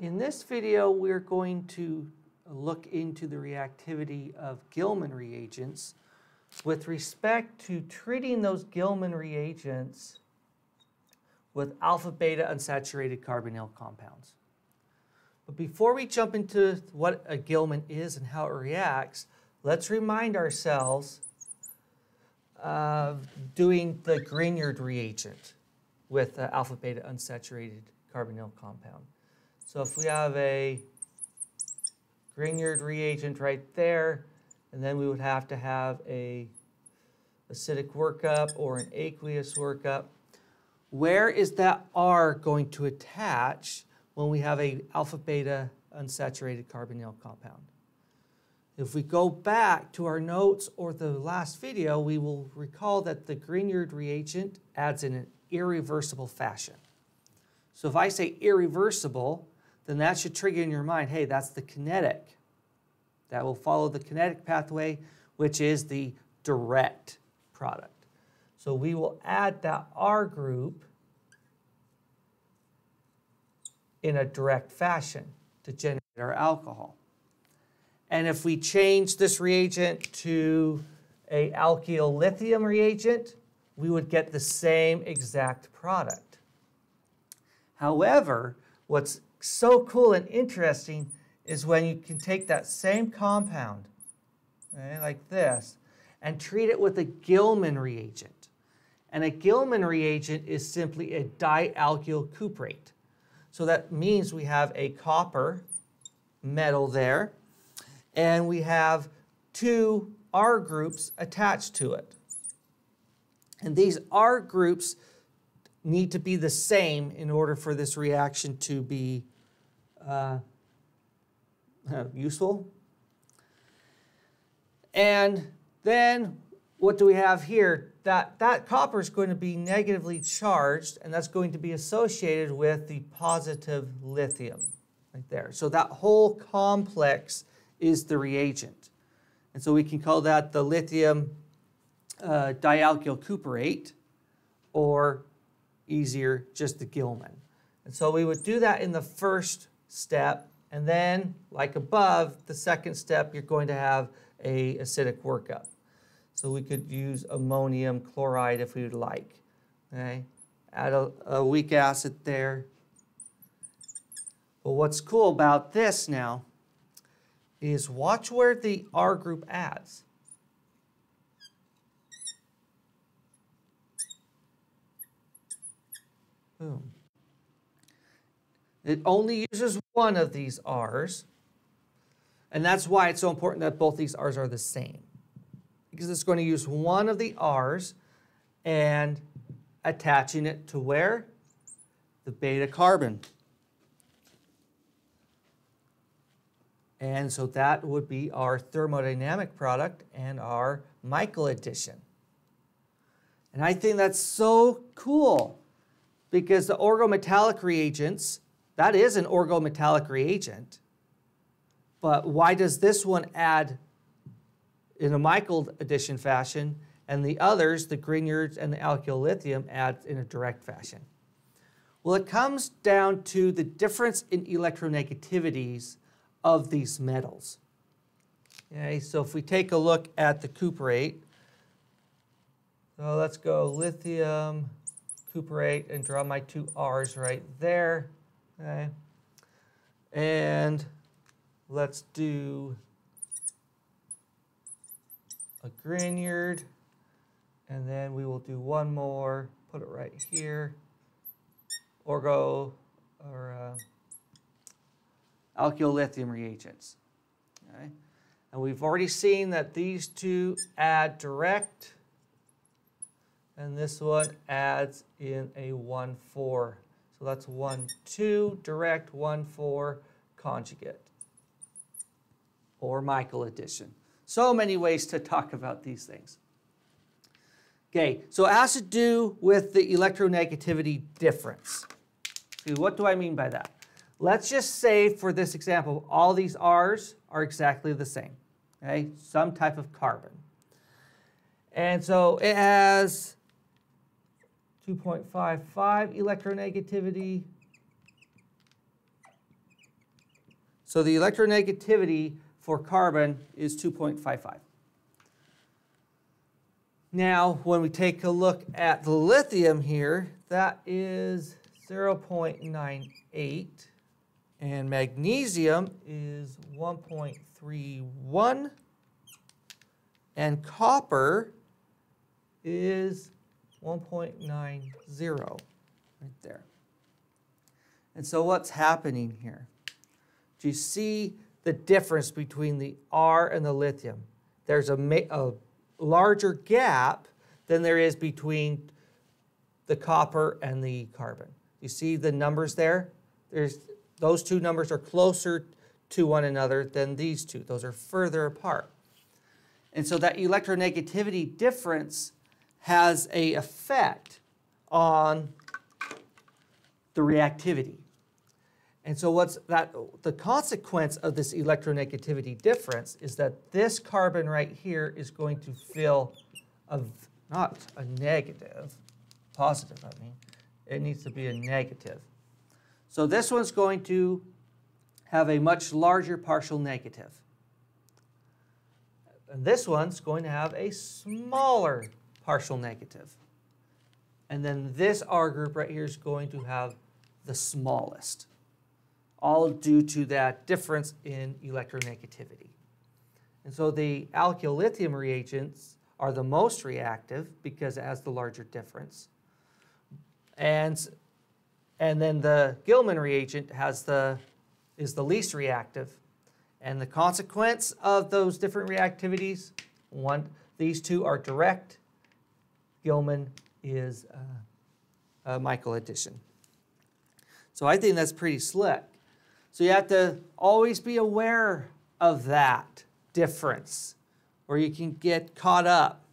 In this video, we're going to look into the reactivity of Gilman reagents with respect to treating those Gilman reagents with alpha-beta unsaturated carbonyl compounds. But before we jump into what a Gilman is and how it reacts, let's remind ourselves of doing the Grignard reagent with alpha-beta unsaturated carbonyl compound. So if we have a Grignard reagent right there, and then we would have to have a acidic workup or an aqueous workup. Where is that R going to attach when we have a alpha beta unsaturated carbonyl compound? If we go back to our notes or the last video, we will recall that the Grignard reagent adds in an irreversible fashion. So if I say irreversible, then that should trigger in your mind, hey, that's the kinetic. That will follow the kinetic pathway, which is the direct product. So we will add that R group in a direct fashion to generate our alcohol. And if we change this reagent to a alkyl lithium reagent, we would get the same exact product. However, what's so cool and interesting is when you can take that same compound, okay, like this, and treat it with a Gilman reagent. And a Gilman reagent is simply a dialkyl cuprate. So that means we have a copper metal there, and we have two R groups attached to it. And these R groups need to be the same in order for this reaction to be uh, useful. And then what do we have here? That, that copper is going to be negatively charged, and that's going to be associated with the positive lithium right there. So that whole complex is the reagent. And so we can call that the lithium uh, dialkyl cuprate, or easier, just the Gilman. And so we would do that in the first step, and then, like above, the second step, you're going to have a acidic workup. So we could use ammonium chloride if we would like. Okay, add a, a weak acid there. But what's cool about this now is watch where the R group adds. Boom. It only uses one of these R's, and that's why it's so important that both these R's are the same. Because it's going to use one of the R's and attaching it to where? The beta carbon. And so that would be our thermodynamic product and our Michael addition. And I think that's so cool because the organometallic reagents, that is an organometallic reagent. But why does this one add in a Michael addition fashion and the others, the Grignards and the alkyl lithium, add in a direct fashion? Well, it comes down to the difference in electronegativities of these metals. Okay, so if we take a look at the cuprate, so let's go lithium, cuprate, and draw my two R's right there. Okay, and let's do a Grignard, and then we will do one more, put it right here, orgo, or uh, alkyl lithium reagents. Okay? And we've already seen that these two add direct, and this one adds in a 1-4. So that's 1-2 direct, 1-4 conjugate, or Michael addition. So many ways to talk about these things. Okay, so it has to do with the electronegativity difference. See, what do I mean by that? Let's just say for this example, all these R's are exactly the same, okay? Some type of carbon. And so it has 2.55 electronegativity. So the electronegativity for carbon is 2.55. Now, when we take a look at the lithium here, that is 0.98, and magnesium is 1.31, and copper is 1.90 right there. And so what's happening here? Do you see the difference between the R and the lithium? There's a, a larger gap than there is between the copper and the carbon. You see the numbers there? There's, those two numbers are closer to one another than these two. Those are further apart. And so that electronegativity difference has a effect on the reactivity. And so what's that the consequence of this electronegativity difference is that this carbon right here is going to feel a not a negative, positive, I mean. It needs to be a negative. So this one's going to have a much larger partial negative. And this one's going to have a smaller partial negative. And then this R group right here is going to have the smallest, all due to that difference in electronegativity. And so the alkyl lithium reagents are the most reactive because it has the larger difference. And, and then the Gilman reagent has the, is the least reactive. And the consequence of those different reactivities, one, these two are direct. Gilman is a Michael addition. So I think that's pretty slick. So you have to always be aware of that difference, or you can get caught up